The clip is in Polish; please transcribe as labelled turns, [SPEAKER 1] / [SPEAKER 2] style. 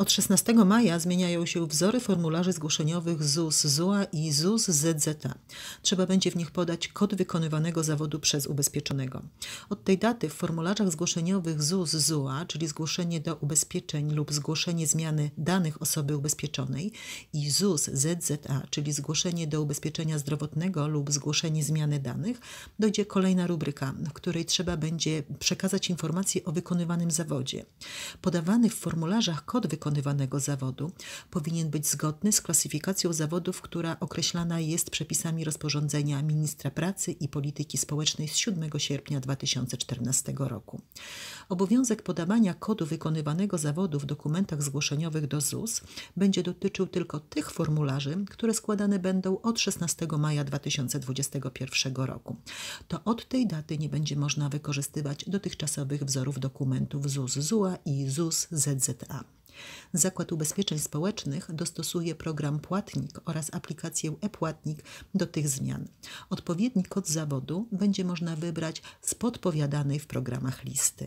[SPEAKER 1] Od 16 maja zmieniają się wzory formularzy zgłoszeniowych ZUS ZUA i ZUS ZZA. Trzeba będzie w nich podać kod wykonywanego zawodu przez ubezpieczonego. Od tej daty w formularzach zgłoszeniowych ZUS ZUA, czyli zgłoszenie do ubezpieczeń lub zgłoszenie zmiany danych osoby ubezpieczonej i ZUS ZZA, czyli zgłoszenie do ubezpieczenia zdrowotnego lub zgłoszenie zmiany danych, dojdzie kolejna rubryka, w której trzeba będzie przekazać informacje o wykonywanym zawodzie. Podawany w formularzach kod wykonywanego zawodu powinien być zgodny z klasyfikacją zawodów, która określana jest przepisami rozporządzenia ministra pracy i polityki społecznej z 7 sierpnia 2014 roku. Obowiązek podawania kodu wykonywanego zawodu w dokumentach zgłoszeniowych do ZUS będzie dotyczył tylko tych formularzy, które składane będą od 16 maja 2021 roku. To od tej daty nie będzie można wykorzystywać dotychczasowych wzorów dokumentów ZUS ZUA i ZUS ZZA. Zakład Ubezpieczeń Społecznych dostosuje program Płatnik oraz aplikację e-Płatnik do tych zmian. Odpowiedni kod zawodu będzie można wybrać z podpowiadanej w programach listy.